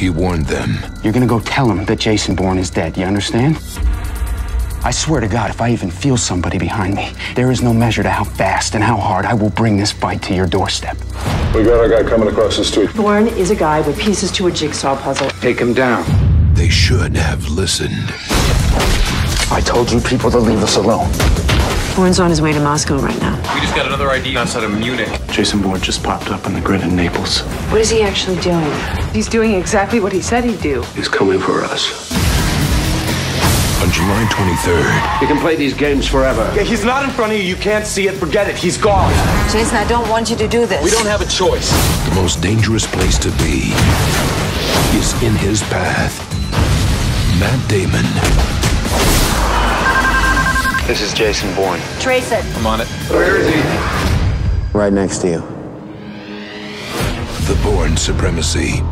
He warned them. You're gonna go tell them that Jason Bourne is dead, you understand? I swear to God, if I even feel somebody behind me, there is no measure to how fast and how hard I will bring this fight to your doorstep. We got our guy coming across the street. Bourne is a guy with pieces to a jigsaw puzzle. Take him down. They should have listened. I told you people to leave us alone. Bourne's on his way to Moscow right now. We just got another ID outside of Munich. Jason Bourne just popped up on the grid in Naples. What is he actually doing? He's doing exactly what he said he'd do. He's coming for us. On July 23rd, You can play these games forever. He's not in front of you. You can't see it. Forget it. He's gone. Jason, I don't want you to do this. We don't have a choice. the most dangerous place to be is in his path. Matt Damon, This is Jason Bourne. Trace it. I'm on it. Where is he? Right next to you. The Bourne Supremacy.